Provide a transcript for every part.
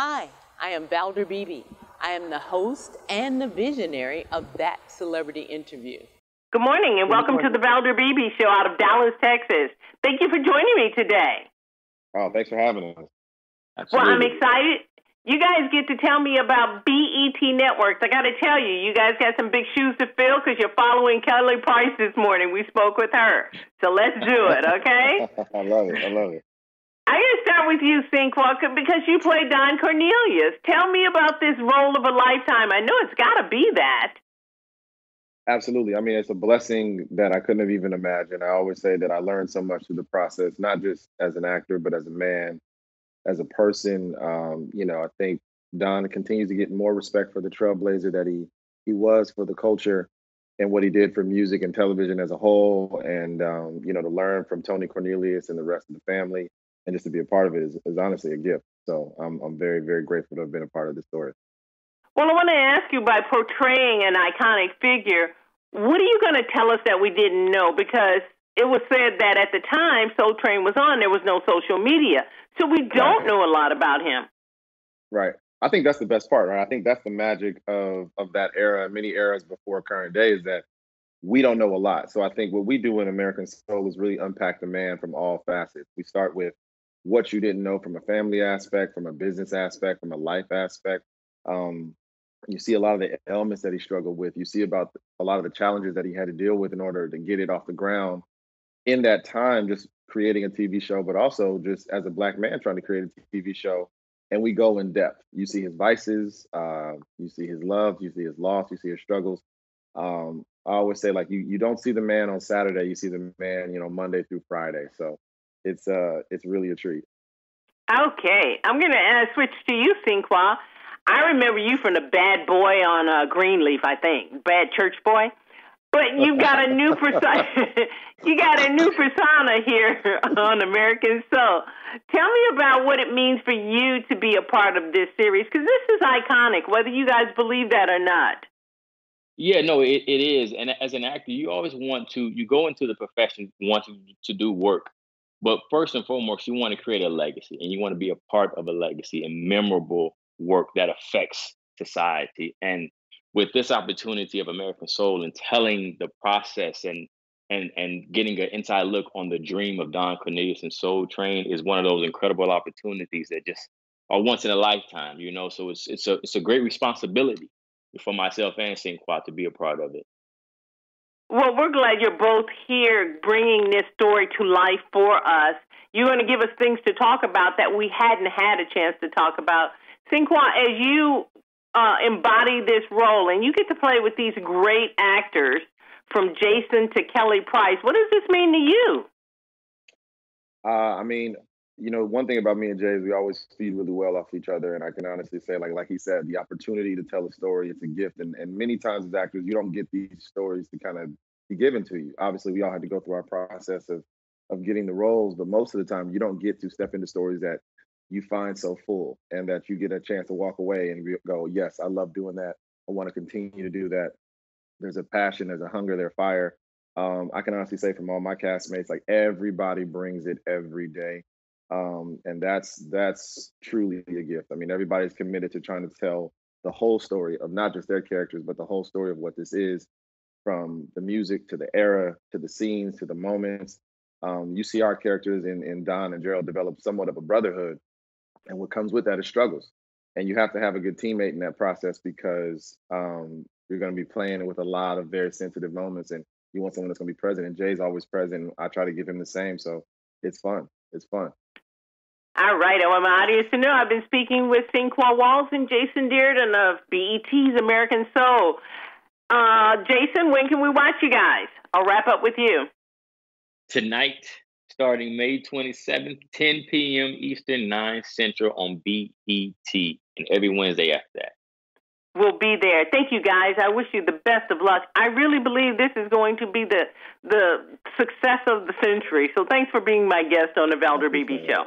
Hi, I am Valder Beebe. I am the host and the visionary of that celebrity interview. Good morning and welcome to the Valder Beebe Show out of Dallas, Texas. Thank you for joining me today. Oh, thanks for having us. Absolutely. Well, I'm excited. You guys get to tell me about BET Networks. I got to tell you, you guys got some big shoes to fill because you're following Kelly Price this morning. We spoke with her. So let's do it, okay? I love it. I love it. Start with you, Sinqua, because you play Don Cornelius. Tell me about this role of a lifetime. I know it's got to be that. Absolutely. I mean, it's a blessing that I couldn't have even imagined. I always say that I learned so much through the process, not just as an actor, but as a man, as a person. Um, you know, I think Don continues to get more respect for the trailblazer that he he was for the culture and what he did for music and television as a whole. And um, you know, to learn from Tony Cornelius and the rest of the family, and just to be a part of it is, is honestly a gift. So I'm I'm very very grateful to have been a part of this story. Well, I want to ask you by portraying an iconic figure, what are you going to tell us that we didn't know? Because it was said that at the time Soul Train was on, there was no social media. So we don't right. know a lot about him. Right. I think that's the best part, right? I think that's the magic of of that era, many eras before current day, is that we don't know a lot. So I think what we do in American Soul is really unpack the man from all facets. We start with what you didn't know from a family aspect, from a business aspect, from a life aspect. Um, you see a lot of the elements that he struggled with. You see about a lot of the challenges that he had to deal with in order to get it off the ground in that time, just creating a TV show, but also just as a black man trying to create a TV show. And we go in depth. You see his vices, uh, you see his loves, you see his loss, you see his struggles. Um, I always say like you you don't see the man on Saturday, you see the man, you know, Monday through Friday. So it's uh it's really a treat. Okay, I'm gonna uh, switch to you, Sinqua. I remember you from the Bad Boy on uh, Greenleaf, I think, Bad Church Boy. But you got a new persona. you got a new persona here on American Soul. Tell me about what it means for you to be a part of this series because this is iconic, whether you guys believe that or not. Yeah, no, it, it is. And as an actor, you always want to you go into the profession wanting to do work, but first and foremost, you want to create a legacy, and you want to be a part of a legacy and memorable work that affects society. And with this opportunity of American Soul and telling the process and and and getting an inside look on the dream of Don Cornelius and Soul Train is one of those incredible opportunities that just are once in a lifetime, you know. So it's it's a it's a great responsibility for myself and Sinqua to be a part of it. Well, we're glad you're both here bringing this story to life for us. You're going to give us things to talk about that we hadn't had a chance to talk about. Sinqua, as you uh, embody this role and you get to play with these great actors from Jason to Kelly Price, what does this mean to you? Uh, I mean, you know, one thing about me and Jay is we always feed really well off each other, and I can honestly say, like, like he said, the opportunity to tell a story, it's a gift, and and many times as actors, you don't get these stories to kind of be given to you. Obviously, we all had to go through our process of of getting the roles, but most of the time, you don't get to step into stories that you find so full and that you get a chance to walk away and go, yes, I love doing that. I want to continue to do that. There's a passion, there's a hunger, there's fire. Um, I can honestly say from all my castmates, like everybody brings it every day. Um, and that's that's truly a gift. I mean, everybody's committed to trying to tell the whole story of not just their characters, but the whole story of what this is, from the music to the era to the scenes to the moments. Um, you see our characters in, in Don and Gerald develop somewhat of a brotherhood and what comes with that is struggles. And you have to have a good teammate in that process because um, you're going to be playing with a lot of very sensitive moments, and you want someone that's going to be present. And Jay's always present. I try to give him the same, so it's fun. It's fun. All right, I want my audience to know I've been speaking with Sinqua Walls and Jason Dirden of BET's American Soul. Uh, Jason, when can we watch you guys? I'll wrap up with you. Tonight, starting May 27th, 10 p.m. Eastern, 9 Central on BET, and every Wednesday after that. We'll be there. Thank you, guys. I wish you the best of luck. I really believe this is going to be the the success of the century. So thanks for being my guest on the Valder Beebe Show.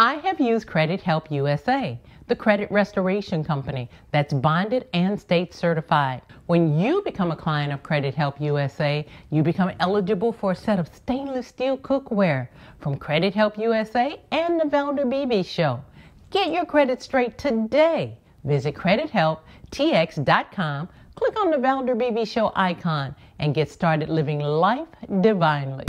I have used Credit Help USA, the credit restoration company that's bonded and state certified. When you become a client of Credit Help USA, you become eligible for a set of stainless steel cookware from Credit Help USA and The Valder Beebe Show. Get your credit straight today. Visit credithelptx.com, click on the Valder Beebe Show icon, and get started living life divinely.